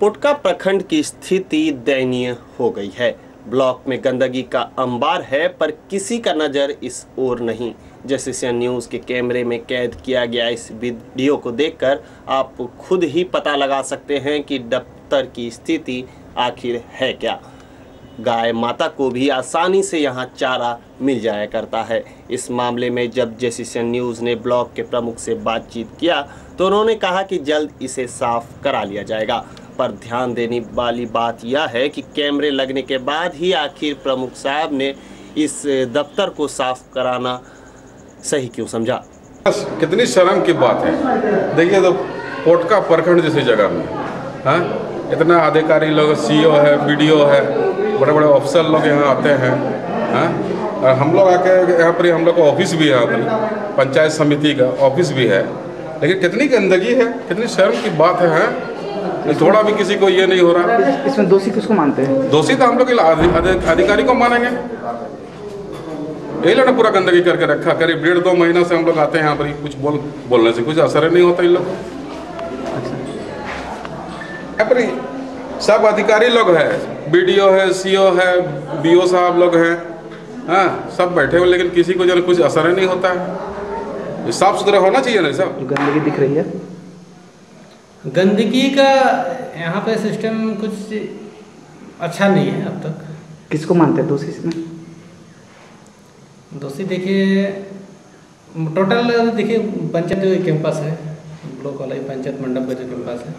पोटका प्रखंड की स्थिति दयनीय हो गई है। ब्लॉक में गंदगी का अंबार है, पर किसी का नज़र इस ओर नहीं। जैसे सी न्यूज़ के कैमरे में कैद किया गया इस वीडियो को देखकर आप खुद ही पता लगा सकते हैं कि दफ्तर की स्थिति आखिर है क्या। गाय माता को भी आसानी से यहाँ चारा मिल जाया करता है। इस मामले में जब जेसिसन न्यूज़ ने ब्लॉक के प्रमुख से बातचीत किया तो उन्होंने कहा कि जल्द इसे साफ़ करा लिया जाएगा। पर ध्यान देने वाली बात यह है कि कैमरे लगने के बाद ही आखिर प्रमुख साहब ने इस दफ्तर को साफ़ कराना सही क्यों समझा? बस, कितनी शर्म की बात है। देखिए तो पोटका प्रखंड जैसी जगह में हाँ? इतना अधिकारी लोग सीईओ है वीडियो है बड़े बड़े ऑफिसर लोग यहाँ आते हैं हाँ? और हम लोग आके यहाँ पर हम लोग का ऑफ़िस भी है पर, पंचायत समिति का ऑफ़िस भी है। लेकिन कितनी गंदगी है, कितनी शर्म की बात है हाँ? थोड़ा भी किसी को ये नहीं हो रहा। इसमें दोषी किसको मानते हैं? दोषी तो हम लोग अधि- अधि- अधिकारी को मानेंगे। यही लोग पूरा गंदगी करके रखा। करीब डेढ़ दो महीना से हम लोग आते हैं यहाँ पर कुछ बोल बोलने से कुछ असर नहीं होता इन लोग। पर सब अधिकारी लोग हैं। बीडीओ है सीओ है बीओ साहब लोग हैं। हाँ सब बैठे हुए लेकिन किसी को जो कुछ असर ही नहीं होता। है साफ़ सुथरा होना चाहिए ना सब। गंदगी दिख रही है। गंदगी का यहाँ पे सिस्टम कुछ अच्छा नहीं है अब तक। किसको मानते हैं? दोषी इसमें दोषी देखिए टोटल देखिए पंचायत जो कैंपस है। ब्लॉक वाला ही पंचायत मंडप का जो कैंपस है।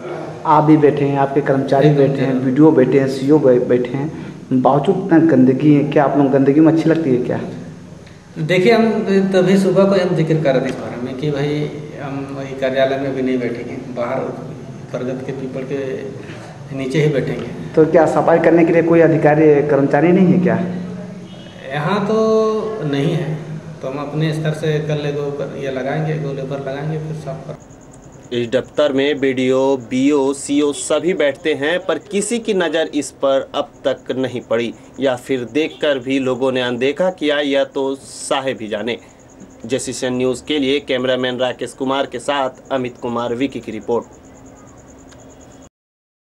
आप भी बैठे हैं आपके कर्मचारी बैठे हैं। वीडियो बैठे हैं सीओ बैठे हैं। बावजूद इतना गंदगी है क्या आप लोग गंदगी में अच्छी लगती है क्या? देखिए हम तभी सुबह को हम ज़िक्र कर रहे थे इस बारे में कि भाई हम वही कार्यालय में भी नहीं बैठेंगे बाहर बरगद के पीपल के नीचे ही बैठेंगे। तो क्या सफ़ाई करने के लिए कोई अधिकारी कर्मचारी नहीं है क्या? यहाँ तो नहीं है। तो हम अपने स्तर से कल एगो ये लगाएँगे एगो लेबर लगाएँगे फिर साफ़ कर। इस दफ्तर में बीडीओ बीओ सीओ सभी बैठते हैं पर किसी की नज़र इस पर अब तक नहीं पड़ी। या फिर देखकर भी लोगों ने अनदेखा किया या तो साहे भी जाने। जेसिसन न्यूज़ के लिए कैमरामैन राकेश कुमार के साथ अमित कुमार विकी की रिपोर्ट।